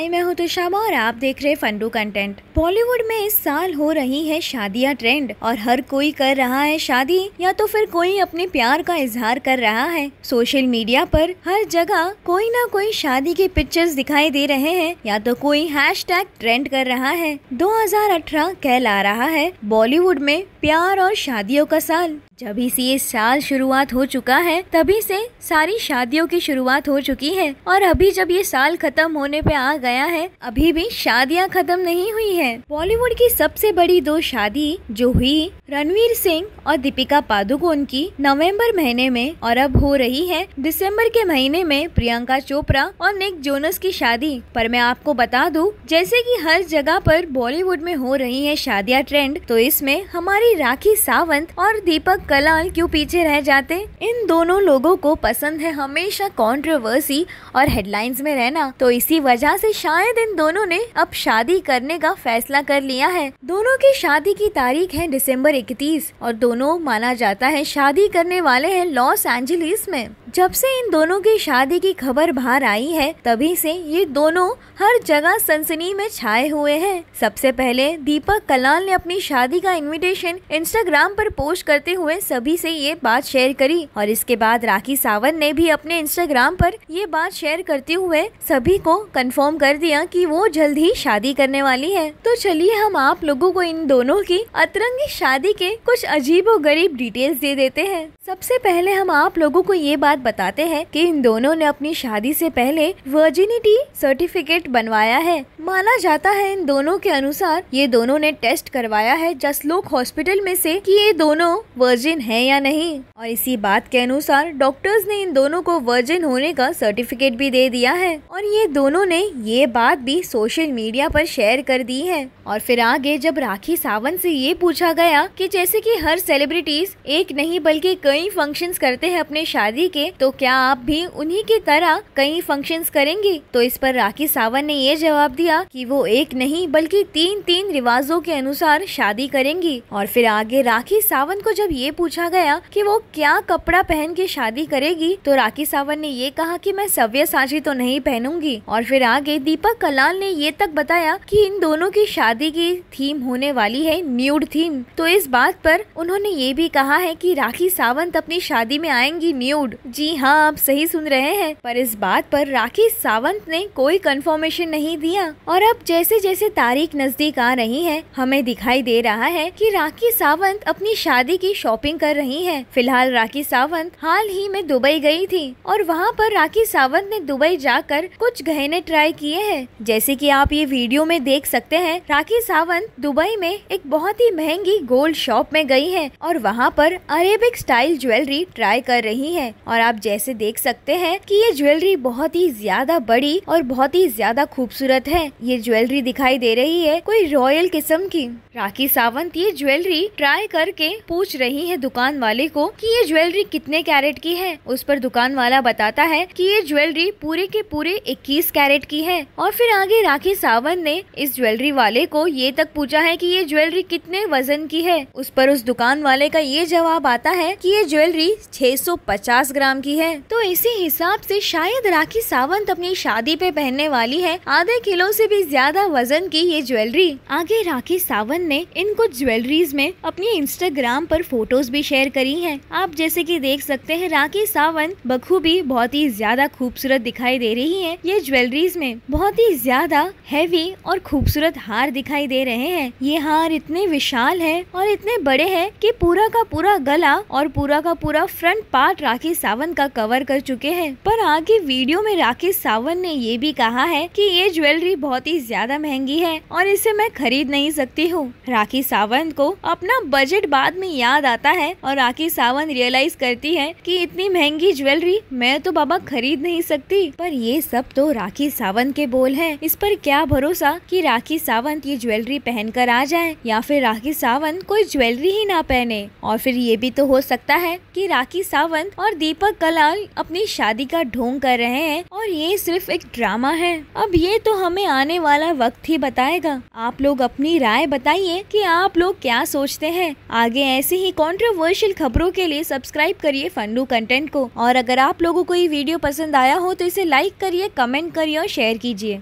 हाय मैं हूँ तुषामा और आप देख रहे फंडू कंटेंट बॉलीवुड में इस साल हो रही है शादियाँ ट्रेंड और हर कोई कर रहा है शादी, या तो फिर कोई अपने प्यार का इजहार कर रहा है। सोशल मीडिया पर हर जगह कोई ना कोई शादी के पिक्चर्स दिखाई दे रहे हैं, या तो कोई हैशटैग ट्रेंड कर रहा है। 2018 कहला रहा है बॉलीवुड में प्यार और शादियों का साल। जब से ये साल शुरुआत हो चुका है, तभी से सारी शादियों की शुरुआत हो चुकी है। और अभी जब ये साल खत्म होने पे आ गया है, अभी भी शादियाँ खत्म नहीं हुई है। बॉलीवुड की सबसे बड़ी दो शादी जो हुई, रणवीर सिंह और दीपिका पादुकोण की नवंबर महीने में और अब हो रही है, दिसंबर के महीने में प्रियंका चोपड़ा और निक जोनस की शादी। पर मैं आपको बता दूँ, जैसे कि हर जगह पर बॉलीवुड में हो रही है शादियाँ ट्रेंड तो इसमें हमारी राखी सावंत और दीपक कलाल क्यों पीछे रह जाते? इन दोनों लोगों को पसंद है हमेशा कंट्रोवर्सी और हेडलाइंस में रहना। तो इसी वजह से शायद इन दोनों ने अब शादी करने का फैसला कर लिया है। दोनों की शादी की तारीख है दिसंबर 31 और दोनों माना जाता है शादी करने वाले हैं लॉस एंजलिस में। जब से इन दोनों की शादी की खबर बाहर आई है, तभी से ये दोनों हर जगह सनसनी में छाए हुए हैं। सबसे पहले दीपक कलाल ने अपनी शादी का इनविटेशन इंस्टाग्राम पर पोस्ट करते हुए सभी से ये बात शेयर करी और इसके बाद राखी सावंत ने भी अपने इंस्टाग्राम पर ये बात शेयर करते हुए सभी को कंफर्म कर दिया कि वो जल्द ही शादी करने वाली है। तो चलिए हम आप लोगों को इन दोनों की अतरंगी शादी के कुछ अजीब और गरीब डिटेल्स दे देते हैं। सबसे पहले हम आप लोगों को ये बात बताते हैं कि इन दोनों ने अपनी शादी से पहले वर्जिनिटी सर्टिफिकेट बनवाया है। माना जाता है इन दोनों के अनुसार ये दोनों ने टेस्ट करवाया है जसलोक हॉस्पिटल में से कि ये दोनों वर्जिन है या नहीं। और इसी बात के अनुसार डॉक्टर्स ने इन दोनों को वर्जिन होने का सर्टिफिकेट भी दे दिया है। और ये दोनों ने ये बात भी सोशल मीडिया पर शेयर कर दी है। और फिर आगे जब राखी सावंत से ये पूछा गया कि जैसे कि हर सेलिब्रिटीज एक नहीं बल्कि कई फ़ंक्शंस करते हैं अपने शादी के तो क्या आप भी उन्हीं की तरह कई फ़ंक्शंस करेंगी? तो इस पर राखी सावंत ने ये जवाब दिया कि वो एक नहीं, बल्कि तीन तीन रिवाजों के अनुसार शादी करेंगी। और फिर आगे राखी सावंत को जब ये पूछा गया कि वो क्या कपड़ा पहन के शादी करेगी तो राखी सावंत ने ये कहा कि मैं सव्य साझी तो नहीं पहनूँगी। और फिर आगे दीपक कलाल ने ये तक बताया कि इन दोनों की शादी की थीम होने वाली है न्यूड थीम। तो इस बात पर उन्होंने ये भी कहा है कि राखी सावंत अपनी शादी में आएँगी न्यूड। जी हाँ आप सही सुन रहे हैं, पर इस बात पर राखी सावंत ने कोई कंफर्मेशन नहीं दिया। और अब जैसे जैसे तारीख नज़दीक आ रही है, हमें दिखाई दे रहा है कि राखी सावंत अपनी शादी की शॉपिंग कर रही है। फ़िलहाल राखी सावंत हाल ही में दुबई गई थी, और वहाँ पर राखी सावंत ने दुबई जाकर कुछ गहने ट्राई किए हैं। जैसे कि आप ये वीडियो में देख सकते हैं, राखी सावंत दुबई में एक बहुत ही महँगी गोल्ड शॉप में गई है, और वहाँ पर अरेबिक स्टाइल ज्वेलरी ट्राई कर रही है। और आप जैसे देख सकते हैं कि ये ज्वेलरी बहुत ही ज़्यादा बड़ी और बहुत ही ज़्यादा खूबसूरत है। ये ज्वेलरी दिखाई दे रही है कोई रॉयल किस्म की। राखी सावंत ये ज्वेलरी ट्राई करके पूछ रही है दुकान वाले को कि ये ज्वेलरी कितने कैरेट की है। उस पर दुकान वाला बताता है कि ये ज्वेलरी पूरे के पूरे 21 कैरेट की है। और फिर आगे राखी सावंत ने इस ज्वेलरी वाले को ये तक पूछा है कि ये ज्वेलरी कितने वज़न की है। उस पर उस दुकान वाले का ये जवाब आता है कि ये ज्वेलरी 650 ग्राम की है। तो इसी हिसाब से शायद राखी सावंत अपनी शादी पे पहनने वाली है। आधे किलो से भी ज़्यादा वज़न की ये ज्वेलरी। आगे राखी सावंत ने इन कुछ ज्वेलरीज में अपनी इंस्टाग्राम पर फ़ोटोज़ भी शेयर करी हैं। आप जैसे कि देख सकते हैं, राखी सावंत बखूबी बहुत ही ज़्यादा खूबसूरत दिखाई दे रही है। ये ज्वेलरीज में बहुत ही ज़्यादा हैवी और खूबसूरत हार दिखाई दे रहे हैं। ये हार इतने विशाल है और इतने बड़े है की पूरा का पूरा गला और पूरा का पूरा फ्रंट पार्ट राखी सावंत का कवर कर चुके हैं। पर आगे वीडियो में राकेश सावंत ने ये भी कहा है कि ये ज्वेलरी बहुत ही ज़्यादा महँगी है और इसे मैं खरीद नहीं सकती हूँ। राखी सावंत को अपना बजट बाद में याद आता है और राखी सावंत रियलाइज़ करती है कि इतनी महँगी ज्वेलरी मैं तो बाबा खरीद नहीं सकती। पर ये सब तो राखी सावंत के बोल है। इस पर क्या भरोसा कि राखी सावंत ये ज्वेलरी पहन कर आ जाए या फिर राखी सावंत कोई ज्वेलरी ही ना पहने? और फिर ये भी तो हो सकता है कि राखी सावंत और दीपक कलाल अपनी शादी का ढोंग कर रहे हैं और ये सिर्फ़ एक ड्रामा है। अब ये तो हमें आने वाला वक्त ही बताएगा। आप लोग अपनी राय बताइए कि आप लोग क्या सोचते हैं। आगे ऐसे ही कंट्रोवर्शियल खबरों के लिए सब्सक्राइब करिए फंडू कंटेंट को। और अगर आप लोगों को ये वीडियो पसंद आया हो तो इसे लाइक करिए कमेंट करिए और शेयर कीजिए।